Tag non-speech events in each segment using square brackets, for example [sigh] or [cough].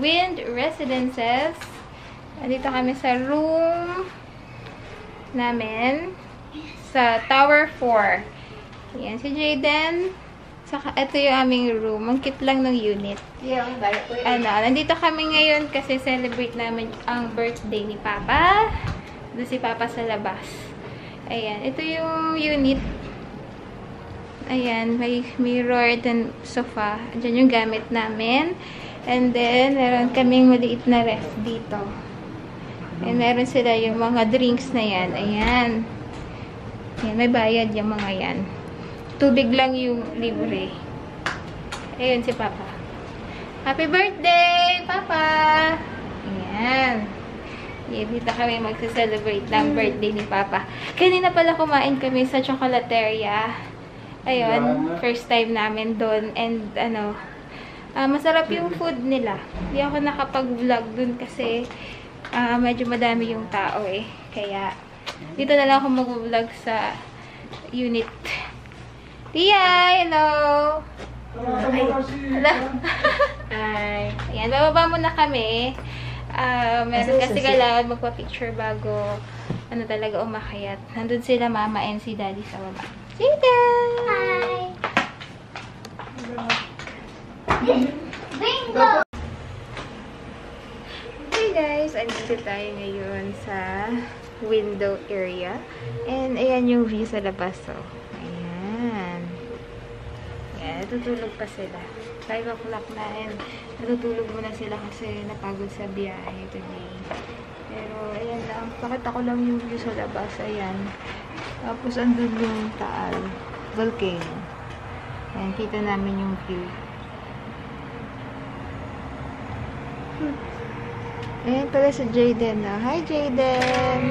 Residences. Nandito kami sa room namin sa Tower 4. Yan, si Jaden. Saka, ito yung aming room. Ang cute lang ng unit. Yeah, Ano, nandito kami ngayon kasi celebrate namin ang birthday ni Papa. Doon si Papa sa labas. Ayan, ito yung unit. Ayan, may mirror and sofa. Diyan yung gamit namin. And then, meron kaming maliit na ref dito. And meron sila yung mga drinks na yan. Ayan. Ayan, may bayad yung mga yan. Tubig lang yung libre. Ayun si Papa. Happy birthday, Papa! Ayan. Ayan, dito kami magsa-celebrate ng birthday ni Papa. Kanina pala kumain kami sa chocolateria. Ayun, first time namin doon. And ano, ah, masarap yung food nila. Hindi ako nakapag-vlog doon kasi ah, medyo madami yung tao eh. Kaya, dito na lang ako mag-vlog sa unit. Tia, hello! Ay, hello! [laughs] Hi. Ayan, bababa muna kami. Ah, meron kasi kailangan magpa-picture bago ano talaga umakyat. Nandun sila mama and si daddy sa baba. Sita! Hi! Bingo! Hey guys! Andito tayo ngayon sa window area. And ayan yung view sa labas. So, ayan. Ayan, natutulog pa sila. 5 o'clock na and natutulog muna sila kasi napagod sa biyahe today. Pero ayan lang. Pakita ko lang yung view sa labas. Ayan. Tapos andun yung taal. Volcano. Ayan, kita namin yung view. Ayan pala si Jaden na. Hi, Jaden!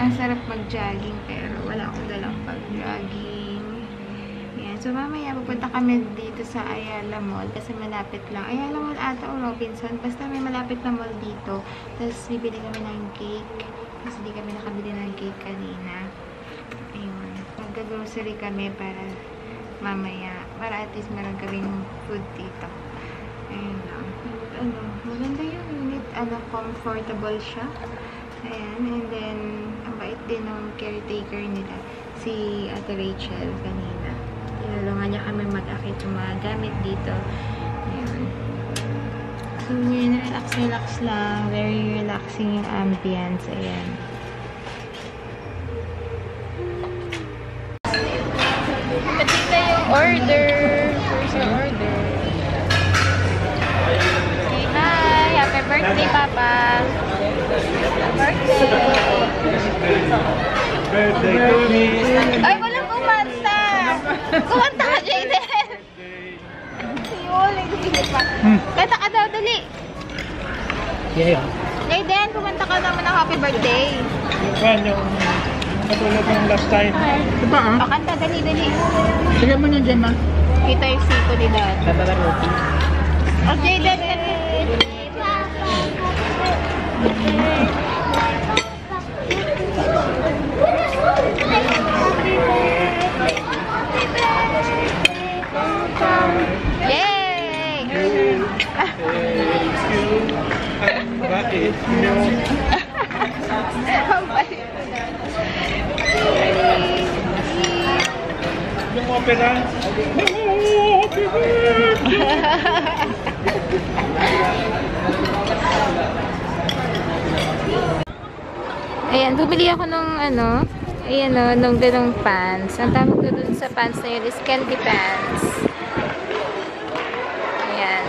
Ang sarap mag-jogging pero wala akong dalang pag-jogging. Ayan. So, mamaya pupunta kami dito sa Ayala Mall kasi malapit lang. Ayala Mall ata o Robinson. Basta may malapit na mall dito. Tapos, bibili kami ng cake. Kasi di kami nakabili ng cake kanina. Ayun. Mag-grocery kami para mamaya. Para at least meron kaming food dito. Ayun lang. Ano, maganda yung unit. Ano, comfortable siya. Ayan. And then, ang bait din ng caretaker nila. Si Ate Rachel kanina. Tinulungan niya kami mag-akit yung mga gamit dito. Ayun. So, yun, relax, relax lang. Very relaxing yung ambience. Ayan. Birthday, Papa! Birthday! Birthday to me. Ay, walang kumanta! Kumanta ka, Jaden! Yun, hindi pa. Kanta ka daw, dali! Yeah. Jaden, kumanta ka naman ng happy birthday. Yan yung katulad ng last time. Diba ah? O, kanta, dali, dali. Sige mo na dyan ma. Kita yung siko ni Dad. Babaruti. O, Jaden, kanta. Yay! Bakit? Yung opera. Ayan, bumili ako ng ano, ayan o, nung ganong pants. Ang tawag ko dun sa pants na yun is candy pants. Ayan.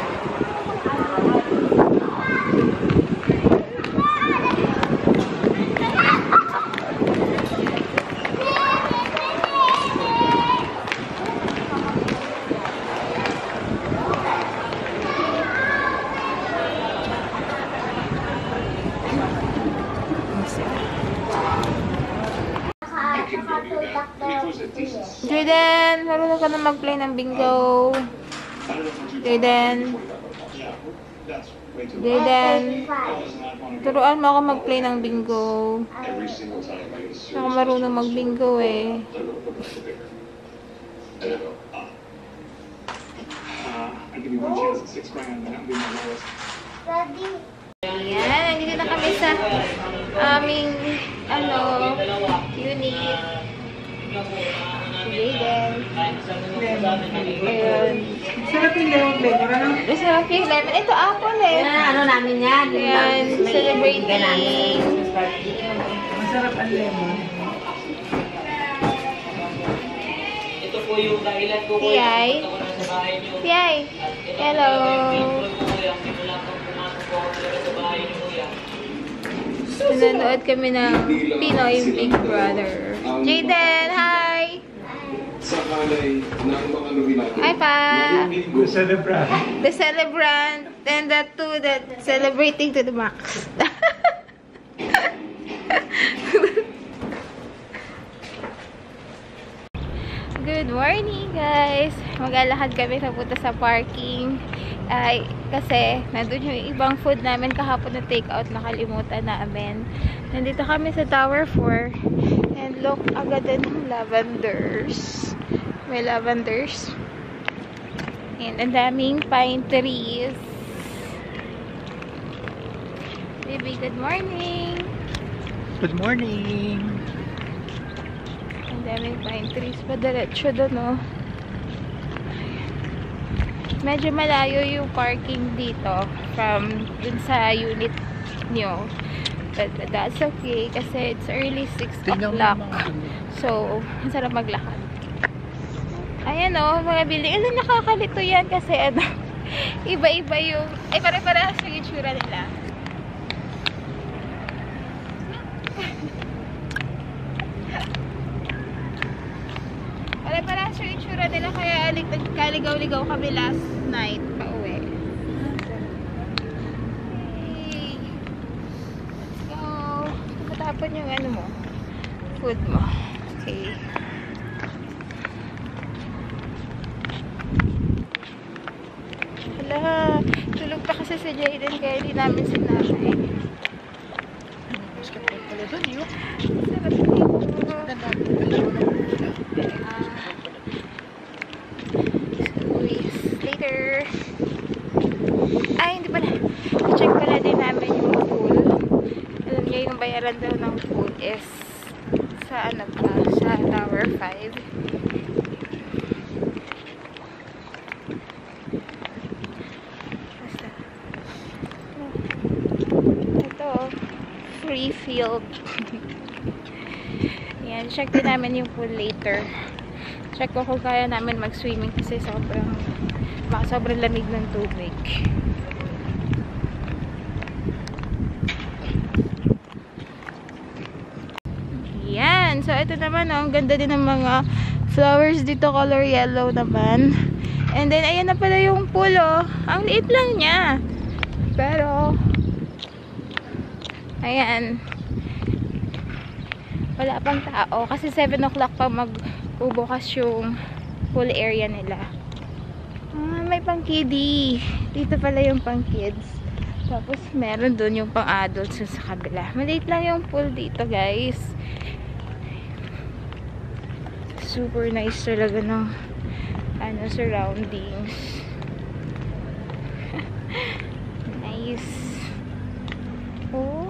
Jaden, marunong ka na mag-play ng bingo. Jaden. Jaden. Turuan mo ako mag-play ng bingo. Ako marunong mag-bingo eh. Ayan, nandito na kami sa aming, ano, unit. Jaden. Ayun. Sarap yung lemon flavor, ano? Masarap yung lemon. Ito, apple eh. ano namin yan? Ayan, celebrating. Masarap ang lemon. Ito po yung dahilan ko po Tiyay. yung punta ko na sa bahay niyo. Yay! Hello! Kuya. Nanonood kami ng Pinoy Big Brother. Jaden, hi! Sa kalay ng mga nominado. Hi, pa! Linggo, Celebrate. The celebrant and the two that celebrating to the max. [laughs] Good morning, guys! Maglalakad kami papunta sa parking. Ay, kasi nandun yung ibang food namin kahapon na take out nakalimutan namin. Nandito kami sa Tower 4. Look, agad ng lavenders. May lavenders. And ang daming pine trees. Baby, good morning! Good morning. Ang daming pine trees. Padiretso doon, oh. Medyo malayo yung parking dito from dun sa unit nyo. But that's okay kasi it's early 6 Tingnan mo o'clock. dumi. So, sarap maglakad. Ayan o, mga building. Ano, nakakalito yan kasi ano, [laughs] iba-iba yung, ay pare-parehas yung itsura nila. [laughs] Pare-parehas yung itsura nila kaya nagkaligaw-ligaw kami last night pa uwi. Hey. Let's go. Matapon yung ano mo, food mo. Okay. Hala, tulog pa kasi si Jaden kaya hindi namin sinabi. Basketball pala doon, yun. Sarap dito. Ganda po pala yun. Squeeze. Later. Ay, hindi pala. I-check pala din namin yung pool. Alam niyo yung bayaran daw ng pool is sa ano pa, sa Tower 5. Basta. Ito, free field. Yan, check din namin yung pool later. Check ko kung kaya namin mag-swimming kasi sobrang baka sobrang lamig ng tubig. Yan. So, ito naman, oh, ang ganda din ng mga flowers dito, color yellow naman. And then, ayan na pala yung pool, oh. Ang liit lang niya. Pero, ayan. Wala pang tao. Kasi 7 o'clock pa magbubukas yung pool area nila. Ah, may pang kiddie. Dito pala yung pang kids. Tapos meron dun yung pang adults dun sa kabila. Maliit lang yung pool dito guys. Super nice talaga ng ano, surroundings. [laughs] nice. Oh.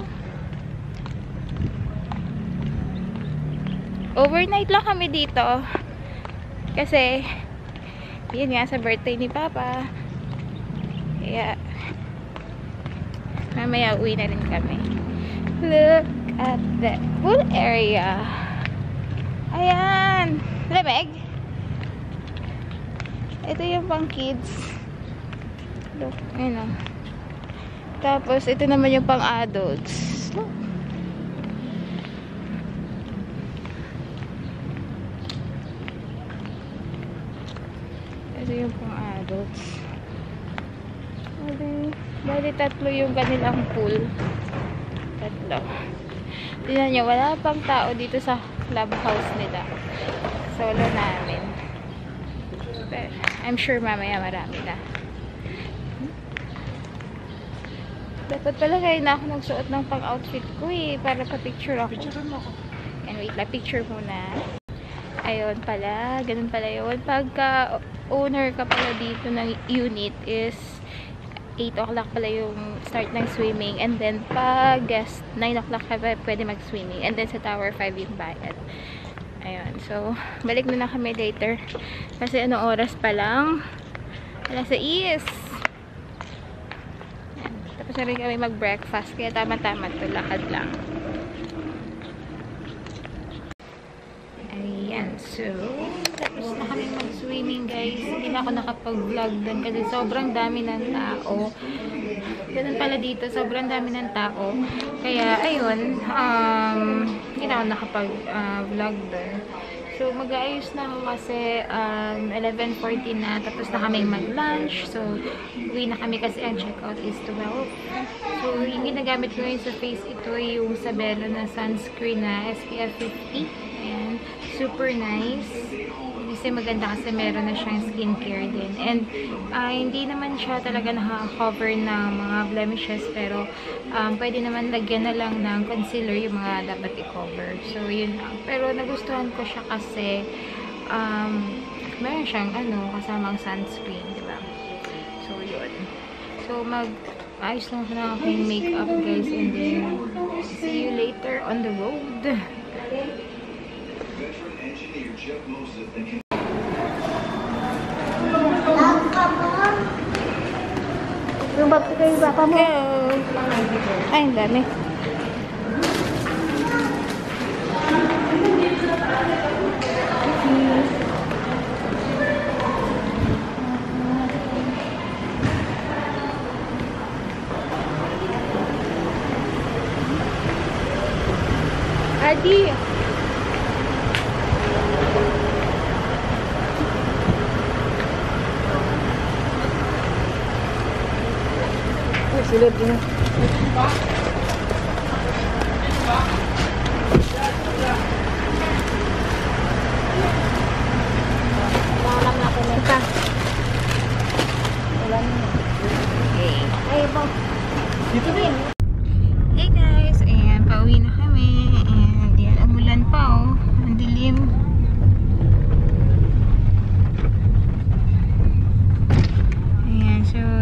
Overnight lang kami dito. Kasi, yun nga, sa birthday ni Papa. Kaya, mamaya uwi na rin kami. Look at the pool area. Ayan! Lamig? Ito yung pang kids. Look, ayun o. Tapos, ito naman yung pang adults. Look. Ito yung pang adults. Bali, bali tatlo yung kanilang pool. Tatlo. Tingnan nyo, wala pang tao dito sa clubhouse nila. Solo namin. Pero, I'm sure mamaya marami na. Dapat pala kayo na ako nagsuot ng pang-outfit ko eh. Para pa-picture ako. Picture mo ako. And wait lang, picture muna. Ayun pala, ganun pala yun. Pagka owner ka pala dito ng unit is 8 o'clock pala yung start ng swimming. And then, pag guest, 9 o'clock ka pwede mag-swimming. And then, sa tower 5 yung bayad. Ayun. So, balik na lang kami later. Kasi anong oras pa lang? Alas 6. Ayan. Tapos na rin kami mag-breakfast. Kaya tama-tama to Lakad lang. Ayan. So, tapos na kami mag-swimming guys. Hindi na ako nakapag-vlog doon kasi sobrang dami ng tao. Ganun pala dito. Sobrang dami ng tao. Kaya, ayun. Um, hindi na ako nakapag-vlog doon. So, mag-aayos na ako kasi um, 11.40 na. Tapos na kami mag-lunch. So, uwi na kami kasi ang checkout is 12. So, yung ginagamit ko ngayon sa face, ito yung Sabelo na sunscreen na SPF 50. Ayan. Super nice. Kasi maganda kasi meron na siyang skincare din. And ah, hindi naman siya talaga nakaka-cover ng mga blemishes. Pero um, pwede naman lagyan na lang ng concealer yung mga dapat i-cover. So, yun lang. Pero nagustuhan ko siya kasi um, meron siyang ano, kasamang sunscreen, di ba? So, yun. So, mag ayos lang ko na aking makeup, guys. And then, see you later on the road. Bab kayo bapa mo. Hello! Ay, ang dami. Adi! Silid din. Hey guys, ayan, pauwi na kami. And yan, umulan pa oh. Ang dilim.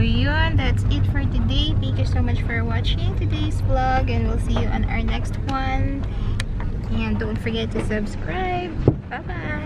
Yun, that's it for today. Thank you so much for watching today's vlog and we'll see you on our next one. And don't forget to subscribe. Bye-bye!